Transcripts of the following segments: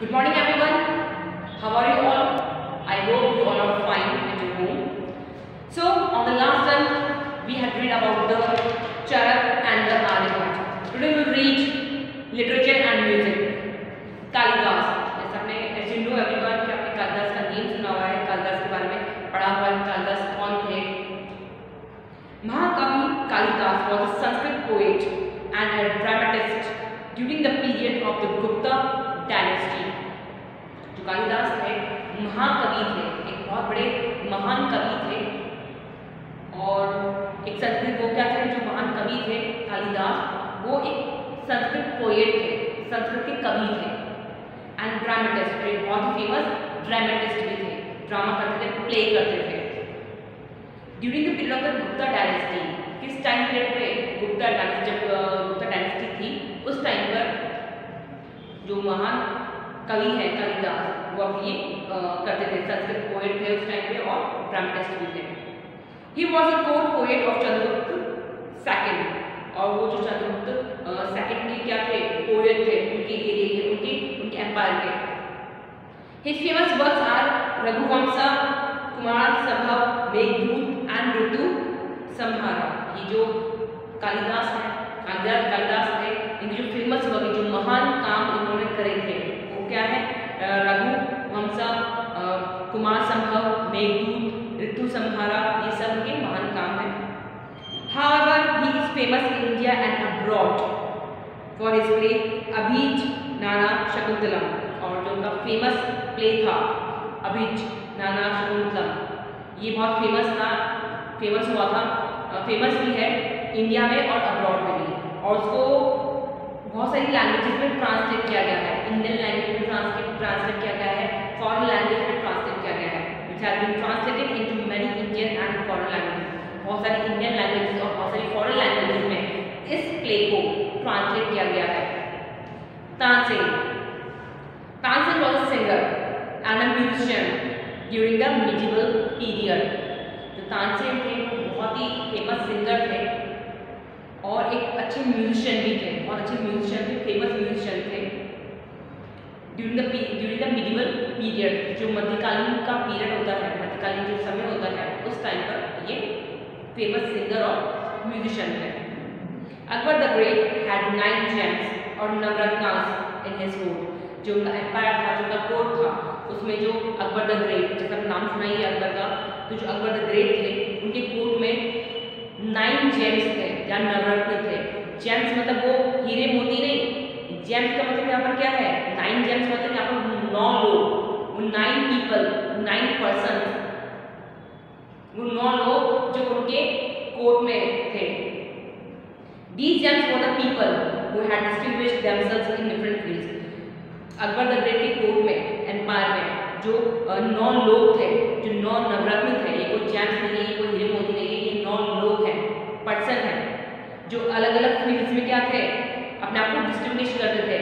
Good morning everyone. How are you all? I hope you all are fine at your home. So on the last time we had read about the Charak and the Aryabhat. Today we will read literature and music. Kalidas जैसे आपने as you know everyone कि आपने कालिदास का name सुना हुआ है कालिदास के बारे में पढ़ा हुआ है कालिदास कौन थे Mahakavi Kalidas was a Sanskrit poet and a dramatist during the period of the Gupta dynasty. Kalidas थे महाकवि थे, एक बहुत बड़े महान कवि थे। और एक संस्कृत, वो क्या थे, जो महान कवि थे, कालिदास, वो एक संस्कृत पोएट थे, संस्कृत के कवि थे। एंड ड्रामेटिस्ट एक बहुत फ़ेमस ड्रामेटिस्ट भी थे ड्रामा करते थे प्ले करते थे। During the period of the Gupta dynasty किस टाइम पीरियड पे गुप्ता डायनेस्टी जब गुप्ता डायनेस्टी थी, उस टाइम पर जो महान कवि है कालिदास वो अब ये करते थे, संस्कृत पोएट थे उस टाइम पे और ड्रामेटिस्ट भी थे। He was a court poet of Chandragupta second और वो जो चंद्रगुप्त सेकेंड के क्या थे पोएट थे, उनके एरिया के उनके उनके एम्पायर के। His famous works are Raghuvamsha Kumarasambhava Meghdoot and ऋतु संहारा ये जो कालिदास है कालिदास कालिदास थे इनके जो फ़ेमस वर्क जो महान काम इन्होंने करे थे वो क्या है रघु वंशा कुमार संभव मेघदूत ऋतु संहारा ये सब इनके महान काम है However, he is famous in India and abroad for his play अभिज नाना शकुंतलम और जो उनका फ़ेमस प्ले था अभिज नाना शकुंतलम ये बहुत फ़ेमस था फ़ेमस हुआ था फ़ेमस भी है इंडिया में और अब्रॉड में भी। और उसको बहुत सारी लैंग्वेजेस में ट्रांसलेट किया गया है। इंडियन लैंग्वेज में ट्रांसलेट किया गया है। फॉरेन लैंग्वेज में ट्रांसलेट किया गया है which has been translated into many Indian and foreign language बहुत सारी इंडियन लैंग्वेजेस और बहुत सारी फॉरेन लैंग्वेजेस में इस प्ले को ट्रांसलेट किया गया है। Tansen Tansen was singer and a musician during the medieval period जो तानसेन थे बहुत ही फ़ेमस सिंगर थे और एक अच्छे म्यूजिशियन भी थे, बहुत अच्छे म्यूजिशियन थे फ़ेमस म्यूजिशियन थे। During during the medieval period जो मध्यकालीन का पीरियड होता है, मध्यकालीन जो समय होता है, उस टाइम पर ये फ़ेमस सिंगर और म्यूजिशियन थे। Akbar the great had nine gems और नवरत्नास इन हिज कोर्ट जो उनका एम्पायर था, जो उनका कोर्ट था, उसमें जो अकबर द ग्रेट जैसा नाम सुना ही अकबर का तो जो अकबर द ग्रेट थे, उनके कोर्ट में नाइन जेम्स थे, या नवरत्न थे. जेम्स मतलब वो हीरे मोती नहीं जेम्स का मतलब यहाँ पर क्या है? नाइन जेम्स मतलब यहाँ पर नौ लोग, वो नाइन पीपल नाइन पर्सन वो नौ लोग जो उनके कोर्ट में थे. These gems were the people who had distinguished themselves in different fields. Akbar the great के कोर्ट में एम्पायर में जो नौ लोग थे जो नौ नवरत्न थे ये कोई जेम्स नहीं है ये कोई हीरे मोती नहीं है ये नौ लोग हैं पर्सन हैं जो अलग अलग फील्ड्स में क्या थे अपने आप को डिस्टिंग्विश करते थे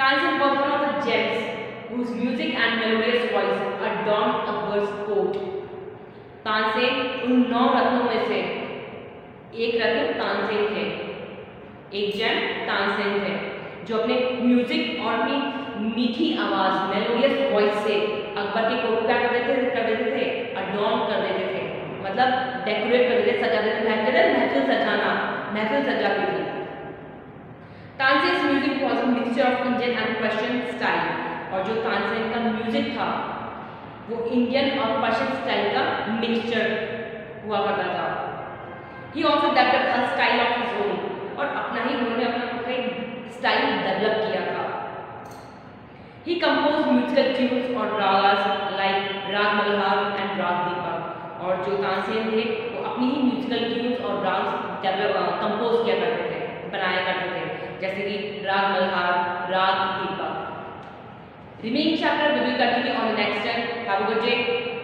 Tansen was one of the gems whose music and melodious voice adorned Akbar's court. Tansen उन नौ रत्नों में से एक रत्न तानसेन थे। एक जैन तानसेन थे, जो अपने म्यूज़िक और अपनी मीठी आवाज़ मेलोडियस वॉइस से अकबर के कोर्ट क्या कर देते कर देते थे अडॉर्न कर देते थे। मतलब डेकोरेट कर देते, सजा देते। महफिल महफिल सजाना, महफिल सजाती थी। Tansen music was mixture of Indian and Persian style और जो तानसेन का म्यूज़िक था, वो इंडियन और पर्शियन स्टाइल का मिक्सचर हुआ करता था। He also develop a style of his own और अपना ही उन्होंने अपना खुद एक स्टाइल डेवलप किया था। ही कंपोज म्यूजिकल ट्यून्स और रागास लाइक राग मल्हार एंड राग दीपक और जो तानसेन थे, वो अपनी ही म्यूजिकल ट्यून्स और राग डेवलप कंपोज किया करते थे, बनाया करते थे। जैसे कि raag Malhar raag Deepak remaining chapter will on the next time have a good day thank you